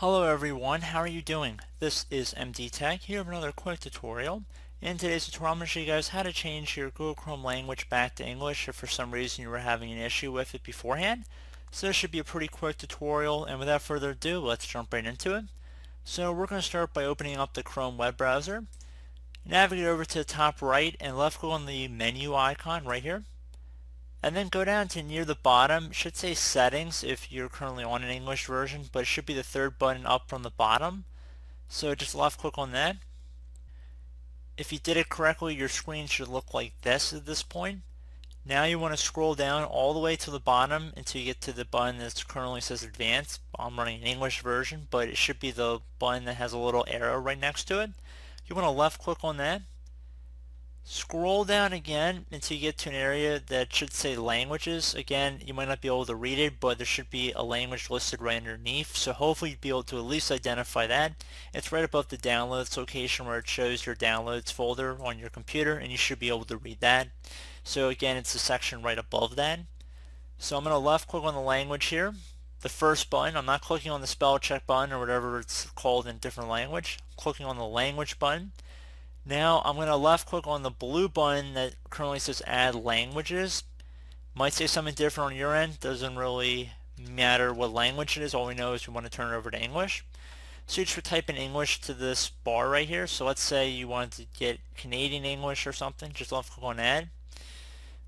Hello everyone, how are you doing? This is MD Tech here with another quick tutorial. In today's tutorial I'm going to show you guys how to change your Google Chrome language back to English if for some reason you were having an issue with it beforehand. So this should be a pretty quick tutorial and without further ado let's jump right into it. So we're going to start by opening up the Chrome web browser. Navigate over to the top right and left click on the menu icon right here and then go down to near the bottom, it should say settings if you're currently on an English version, but it should be the third button up from the bottom. So just left click on that. If you did it correctly, your screen should look like this at this point. Now you want to scroll down all the way to the bottom until you get to the button that currently says advanced. I'm running an English version, but it should be the button that has a little arrow right next to it. You want to left click on that Scroll down again until you get to an area that should say languages. Again, you might not be able to read it, but there should be a language listed right underneath. So hopefully you'll be able to at least identify that. It's right above the downloads location where it shows your downloads folder on your computer, and you should be able to read that. So again, it's the section right above that. So I'm going to left click on the language here. The first button, I'm not clicking on the spell check button or whatever it's called in different language. I'm clicking on the language button. Now I'm going to left click on the blue button that currently says add languages. Might say something different on your end. Doesn't really matter what language it is. All we know is we want to turn it over to English. So you just type in English to this bar right here. So let's say you wanted to get Canadian English or something. Just left click on add.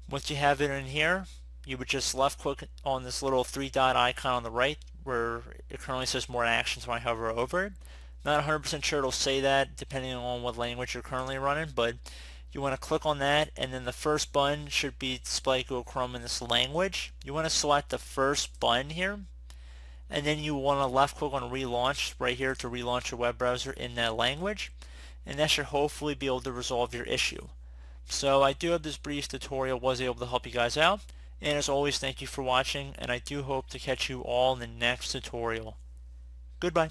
Once you have it in here, you would just left click on this little three dot icon on the right where it currently says more actions when I hover over it. Not 100% sure it'll say that depending on what language you're currently running, but you want to click on that and then the first button should be display Google Chrome in this language. You want to select the first button here and then you want to left click on relaunch right here to relaunch your web browser in that language and that should hopefully be able to resolve your issue. So I do hope this brief tutorial was able to help you guys out and as always thank you for watching and I do hope to catch you all in the next tutorial. Goodbye.